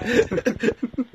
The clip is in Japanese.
フフフフ。